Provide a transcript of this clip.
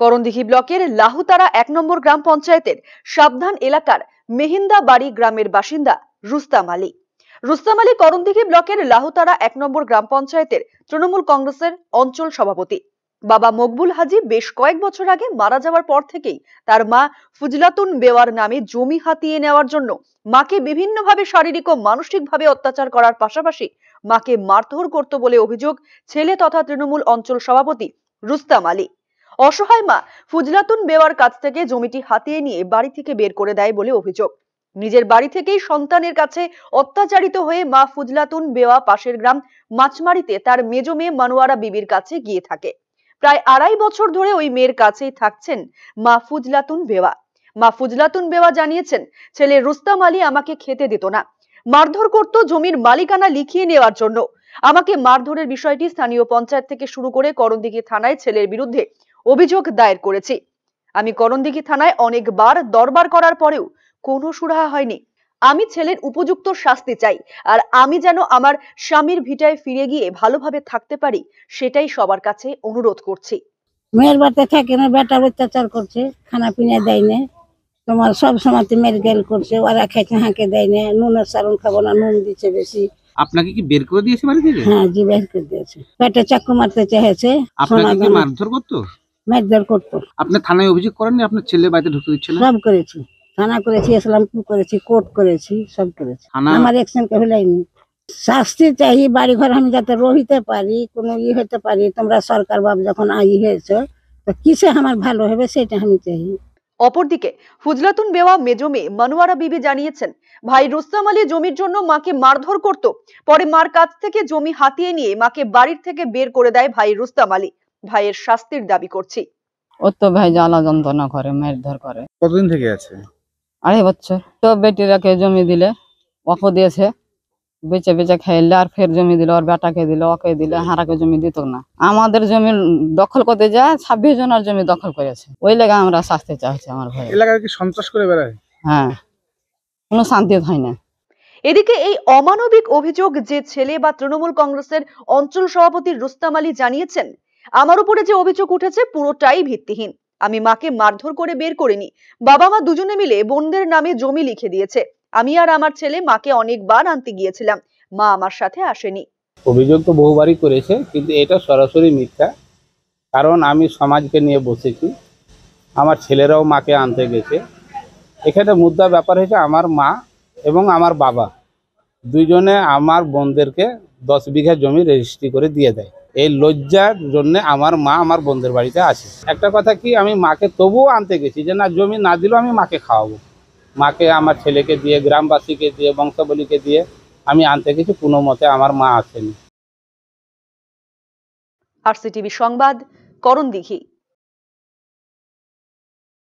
করণদিঘি ব্লকের লাহুতারা এক নম্বর গ্রাম পঞ্চায়েতের সাবধান এলাকার মেহিন্দা বাড়ি গ্রামের বাসিন্দা রুস্তাম আলী রুস্তাম আলী করণদিঘি ব্লকের লাহুতারা এক নম্বর গ্রাম পঞ্চায়েতের তৃণমূল কংগ্রেসের অঞ্চল সভাপতি। বাবা মকবুল হাজি বেশ কয়েক বছর আগে মারা যাওয়ার পর থেকেই তার মা ফুজলাতুন বেওয়ার নামে জমি হাতিয়ে নেওয়ার জন্য মাকে বিভিন্নভাবে শারীরিক ও মানসিকভাবে অত্যাচার করার পাশাপাশি মাকে মারধর করত বলে অভিযোগ ছেলে তথা তৃণমূল অঞ্চল সভাপতি রুস্তাম আলী অসহায় মা ফুজলাতুন বেওয়ার কাছ থেকে জমিটি হাতিয়ে নিয়ে বাড়ি থেকে বের করে দেয় বলে অভিযোগ। নিজের বাড়ি থেকেই সন্তানের কাছে অত্যাচারিত হয়ে মা ফুজলাতুন বেওয়া পাশের গ্রাম মাছমারিতে তার মেজ মেয়ে মানুয়ারা বিবির কাছে গিয়ে থাকে। প্রায় আড়াই বছর ধরে ওই মেয়ের কাছেই থাকছেন মা ফুজলাতুন বেওয়া। মা ফুজলাতুন বেওয়া জানিয়েছেন, ছেলে রুস্তাম আলী আমাকে খেতে দিত না। মারধর করত জমির মালিকানা লিখিয়ে নেওয়ার জন্য। আমাকে মারধরের বিষয়টি স্থানীয় পঞ্চায়েত থেকে শুরু করে করণদিঘি থানায় ছেলের বিরুদ্ধে অভিযোগ দায়ের করেছি। আমি করণদিঘি থানায় অনেকবার দরবার করার পরেও কোনো সুরাহা হয়নি। আমি ছেলের উপযুক্ত শাস্তি চাই আর আমি যেন আমার স্বামীর ভিটায় ফিরে গিয়ে ভালোভাবে থাকতে পারি সেটাই সবার কাছে অনুরোধ করছি। মেয়ের বাড়িতে থাকে না বেটা অত্যাচার করছে খানা পিনা দেয় না। তোমার সব সময় মেয়ের গেল করছে ওরা খেতে হাঁকে দেয় না নুনের সারণ খাব না নুন দিচ্ছে বেশি। আপনাকে কি বের করে দিয়েছে বাড়ি থেকে? হ্যাঁ জি বের করে দিয়েছে। পেটে চাকু মারতে চেয়েছে আপনাকে মারধর করতো? মারধর করতো। আপনি থানায় অভিযোগ করেননি? আপনার ছেলে বাড়িতে ঢুকতে দিচ্ছে না? সব করেছি। থানা করেছি ইসলামপুর করেছি কোর্ট করেছি সব করেছি। থানা আমার একশনকে হলেনি শাস্তি চাই বাড়ি ঘর আমি যাতে রহিতে পারি কোনো ই হতে পারি তোমরা সরকার বাব যখন আই হয়েছে তো কিসে আমার ভালো হবে সেটা আমি চাই। অপরদিকে ফুজলাতুন বেওয়া মেজমে মানুয়ারা বিবি জানিয়েছেন ভাই রুস্তাম আলী জমির জন্য মাকে মারধর করত পরে মার কাছ থেকে জমি হাতিয়ে নিয়ে মাকে বাড়ির থেকে বের করে দেয় ভাই রুস্তাম আলী। ভাইয়ের শাস্তির দাবি করছি। ও তো ভাই জ্বালা যন্ত্রণা করে মারধর করে। কতদিন থেকে আছে? আড়াই বছর। তো বেটিরাকে জমি দিলে ওকে দিয়েছে। বেচে বেচে খাইলে আর ফের জমি দিল আর বেটাকে দিল ওকে দিলে হারাকে জমি দিত না। আমাদের জমি দখল করতে যায় ছাব্বিশ জনের জমি দখল করেছে। ওই লেগে আমরা শাস্তি চাইছি আমার ভাই এলাকায় কি সন্ত্রাস করে বেড়ায়? হ্যাঁ কোনো শান্তি হয় না। এদিকে এই অমানবিক অভিযোগ যে ছেলে বা তৃণমূল কংগ্রেসের অঞ্চল সভাপতি রুস্তাম আলী জানিয়েছেন আমার উপরে যে অভিযোগ উঠেছে পুরোটাই ভিত্তিহীন। আমি মাকে মারধর করে বের করিনি। বাবা মা দুজনে মিলে বোনদের নামে জমি লিখে দিয়েছে। আমি আর আমার ছেলে মাকে অনেকবার আনতে গিয়েছিলাম। মা আমার সাথে আসেনি। অভিযোগ তো বহুবারই করেছে, কিন্তু এটা সরাসরি মিথ্যা। কারণ আমি সমাজকে নিয়ে বসেছি। আমার ছেলেরাও মাকে আনতে গেছে। এখানে মুদ্রা ব্যাপার হয়েছে আমার মা এবং আমার বাবা। দুইজনে আমার বোনদেরকে দশ বিঘা জমি রেজিস্ট্রি করে দিয়ে দেয়। এই লজ্জার জন্য আমার মা আমার বন্ধুর বাড়িতে আছে একটা কথা কি, আমি মাকে তবুও আনতে গেছি যে না, জমি না দিলেও আমি মাকে খাওয়াবো। মাকে, আমার ছেলেকে দিয়ে, গ্রামবাসীকে দিয়ে, বংশাবলীকে দিয়ে আমি আনতে গেছি, কোনো মতে আমার মা আসেনি। আর আরসিটিভি সংবাদ করণদিঘি